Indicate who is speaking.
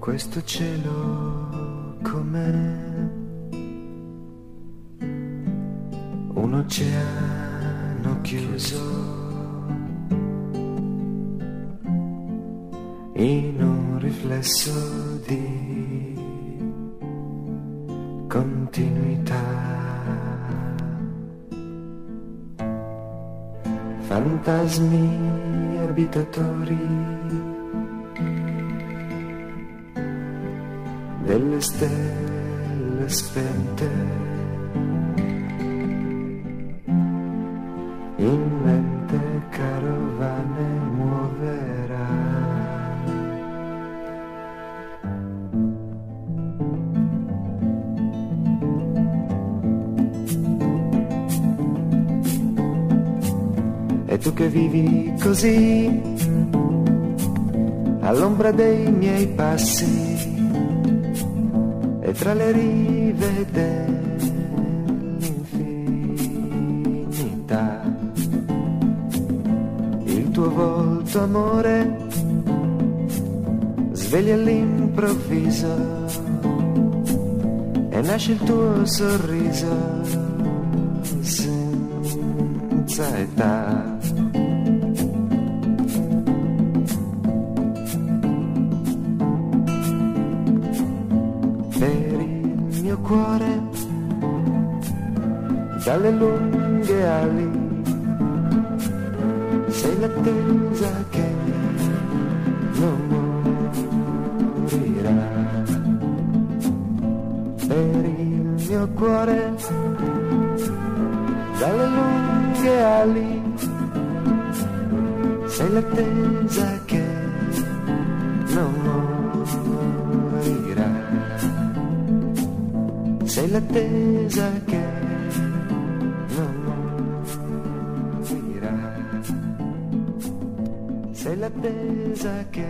Speaker 1: questo cielo com'è un oceano chiuso in un riflesso di continuità. Fantasmi abitatori delle stelle spente. In mente carovane muoverà. E tu che vivi così, all'ombra dei miei passi, e tra le rive dell'infinità. Il tuo volto amore sveglia all'improvviso e nasce il tuo sorriso senza età. Cuore dalle lunghe ali sei l'attesa che non morirà. Per il mio cuore dalle lunghe ali sei l'attesa che non morirà sei l'attesa che non morirà, sei l'attesa che